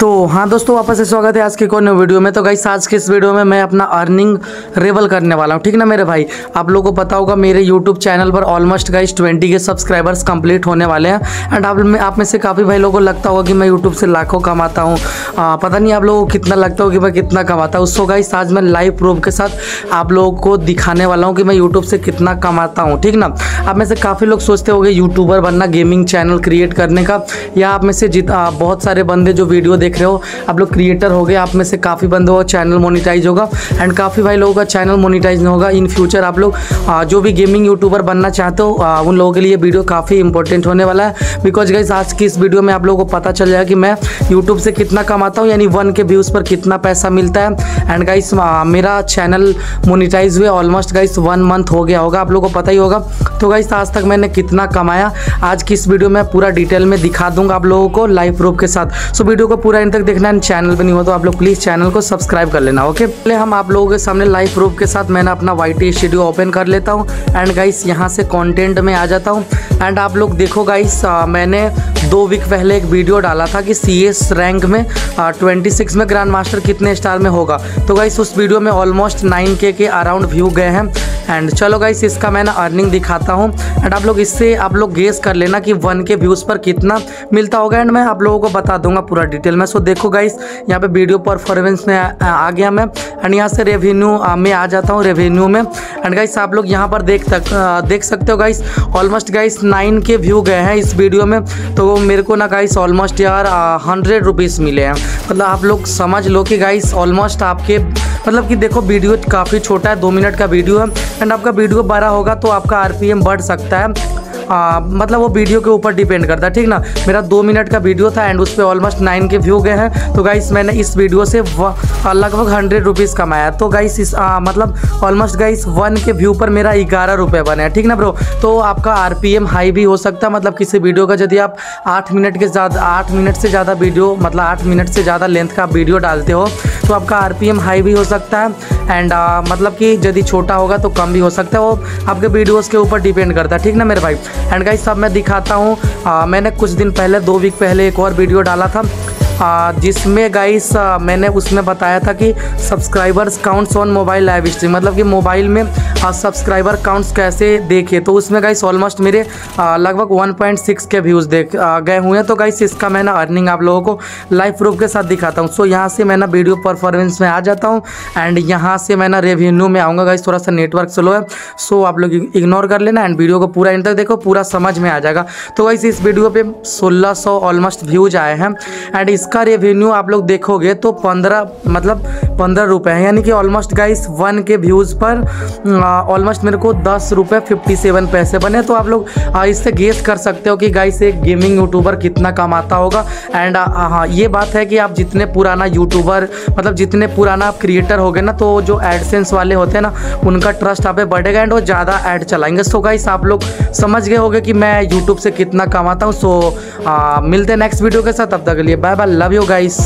तो हाँ दोस्तों, वापस से स्वागत है आज के कोई वीडियो में। तो गाइस आज के इस वीडियो में मैं अपना अर्निंग रेवल करने वाला हूँ, ठीक ना मेरे भाई? आप लोगों को पता होगा, मेरे यूट्यूब चैनल पर ऑलमोस्ट गाइस 20 के सब्सक्राइबर्स कंप्लीट होने वाले हैं। एंड आप में आप में से काफ़ी भाई लोगों को लगता होगा कि मैं यूट्यूब से लाखों कमाता हूँ। पता नहीं आप लोगों को कितना लगता हो कि मैं कितना कमाता हूँ। उसको गाइस आज मैं लाइव प्रूफ के साथ आप लोगों को दिखाने वाला हूँ कि मैं यूट्यूब से कितना कमाता हूँ, ठीक ना? आप में से काफ़ी लोग सोचते हो यूट्यूबर बनना गेमिंग चैनल क्रिएट करने का। या आप में से जित बहुत सारे बंदे जो वीडियो देख रहे हो। आप लोग क्रिएटर हो गए, आप में से काफ़ी बंदों का चैनल मोनिटाइज होगा। एंड काफ़ी भाई लोगों का चैनल मोनिटाइज नहीं होगा। इन फ्यूचर आप लोग जो भी गेमिंग यूट्यूबर बनना चाहते हो उन लोगों के लिए वीडियो काफ़ी इंपॉर्टेंट होने वाला है। बिकॉज़ गाइज़ आज की इस वीडियो में आप लोगों को पता चल जाएगा कि मैं यूट्यूब से कितना कमाता हूँ, यानी वन के व्यूज़ पर कितना पैसा मिलता है। एंड गाइस मेरा चैनल मोनिटाइज हुए ऑलमोस्ट गाइस वन मंथ हो गया होगा। आप लोगों को पता ही होगा। तो गाइस आज तक मैंने कितना कमाया। आज की इस वीडियो में पूरा डिटेल में दिखा दूँगा आप लोगों को लाइव प्रूफ के साथ। सो वीडियो को पूरा इन तक देखना है चैनल पर नहीं हो तो आप लोग प्लीज़ चैनल को सब्सक्राइब कर लेना ओके पहले हम आप लोगों के सामने लाइव प्रूफ के साथ मैंने अपना वाई टी स्टूडियो ओपन कर लेता हूँ एंड गाइस यहाँ से कॉन्टेंट में आ जाता हूँ एंड आप लोग देखो गाइस मैंने दो वीक पहले एक वीडियो डाला था कि सी एस रैंक में ट्वेंटी सिक्स में ग्रैंड मास्टर कितने स्टार में होगा। तो गाइस उस वीडियो में almost nine K around view गए हैं एंड चलो गाइस इसका मैं ना अर्निंग दिखाता हूँ। एंड आप लोग इससे, आप लोग गेस कर लेना कि वन के व्यूज़ पर कितना मिलता होगा। एंड मैं आप लोगों को बता दूँगा पूरा डिटेल में। सो देखो गाइस यहाँ पे वीडियो परफॉर्मेंस में आ गया मैं। एंड यहाँ से रेवेन्यू में आ जाता हूँ रेवेन्यू में। एंड गाइस आप लोग यहाँ पर देख तक देख सकते हो guys almost guys nine K view गए हैं इस वीडियो में। तो मेरे को ना गाइस ऑलमोस्ट यार हंड्रेड रुपीज़ मिले हैं। मतलब आप लोग समझ लो कि गाइस ऑलमोस्ट आपके मतलब कि देखो, वीडियो काफ़ी छोटा है, दो मिनट का वीडियो है एंड आपका वीडियो बड़ा होगा तो आपका आरपीएम बढ़ सकता है। आ, मतलब वो वीडियो के ऊपर डिपेंड करता है ठीक ना? मेरा दो मिनट का वीडियो था एंड उस पर ऑलमोस्ट नाइन के व्यू गए हैं। तो गाइस मैंने इस वीडियो से लगभग हंड्रेड रुपीज़ कमाया। तो गाइस इस आ, मतलब almost guys one K view पर मेरा ग्यारह रुपये बने हैं ठीक ना ब्रो तो आपका आरपीएम हाई भी हो सकता है मतलब किसी वीडियो का यदि आप आठ मिनट के ज़्यादा आठ मिनट से ज़्यादा वीडियो मतलब आठ मिनट से ज़्यादा लेंथ का वीडियो डालते हो तो आपका RPM हाई भी हो सकता है। एंड मतलब कि यदि छोटा होगा तो कम भी हो सकता है। वो आपके वीडियोस के ऊपर डिपेंड करता है ठीक ना मेरे भाई? एंड गाइस सब मैं दिखाता हूँ। मैंने कुछ दिन पहले, दो वीक पहले एक और वीडियो डाला था। जिसमें गाइस मैंने उसमें बताया था कि subscribers counts on mobile live stream मतलब कि मोबाइल में सब्सक्राइबर काउंट्स कैसे देखे तो उसमें गाइस ऑलमोस्ट मेरे लगभग 1.6 के व्यूज़ देख गए हुए हैं। तो गाइस इसका मैं ना अर्निंग आप लोगों को लाइव प्रूफ के साथ दिखाता हूँ। सो यहाँ से मैं ना वीडियो परफॉर्मेंस में आ जाता हूँ एंड यहाँ से मैं ना रेवेन्यू में आऊँगा। गाइस थोड़ा सा नेटवर्क स्लो है सो आप लोग इग्नोर कर लेना एंड वीडियो को पूरा इन तक देखो, पूरा समझ में आ जाएगा। तो गाइस इस वीडियो पे सोलह ऑलमोस्ट व्यूज़ आए हैं एंड इस इसका रेवेन्यू आप लोग देखोगे तो पंद्रह मतलब पंद्रह रुपये है। यानी कि almost guys one K views पर ऑलमोस्ट मेरे को दस रुपये फिफ्टी सेवन पैसे बने। तो आप लोग इससे गेस कर सकते हो कि गाइस एक गेमिंग यूट्यूबर कितना कमाता होगा। एंड हाँ ये बात है कि आप जितने पुराना यूट्यूबर मतलब जितने पुराना आप क्रिएटर हो ना तो जो एडसेंस वाले होते हैं ना, उनका ट्रस्ट आप बढ़ेगा एंड वो ज़्यादा ऐड चलाएँगे। सो गाइस आप लोग समझ गए होगे कि मैं यूट्यूब से कितना कमाता हूँ। सो मिलते हैं नेक्स्ट वीडियो के साथ। तब तक के लिए bye bye love you guys